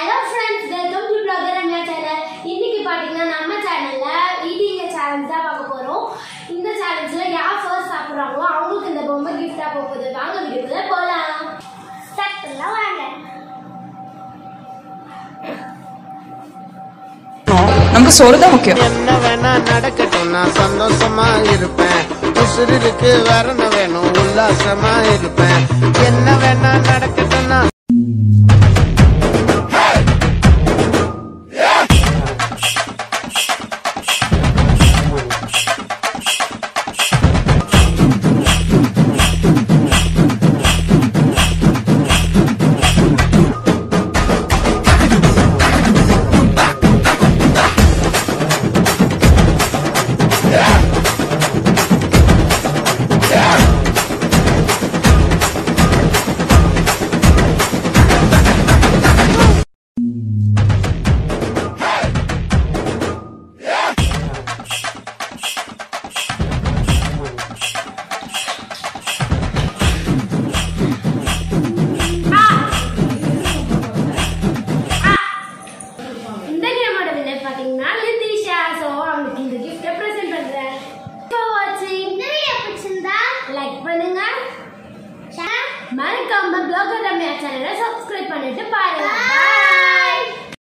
Hello friends welcome to blogger Ramya channel இன்னைக்கு பார்த்தீங்கன்னா நம்ம சேனல்ல ஈட்டிங்க சேலஞ்ச் தான் பார்க்க போறோம். இந்த சேலஞ்சில் யார் ஃபர்ஸ்ட் சாப்பிட்றாங்களோ அவங்களுக்கு இந்த பொம்மை கிஃப்டா போகுது. வாங்க வீடியோக்குள்ள போகலாம் ஸ்டார்ட் பண்ணலாம் வாங்க. நமக்கு சோறு தான் முக்கியம். என்ன வேணா நடக்கட்டும் நான் சந்தோஷமா இருப்பேன். உசுருக்கு வரண வேணும் உல்லாசமா இருப்பேன். என்ன வேணா பார்த்தீங்கன்னா லித்திஷா ஸோ அவங்களுக்கு மறக்காம பிளாகர் ரம்யா சேனலை சப்ஸ்கிரைப் பண்ணிட்டு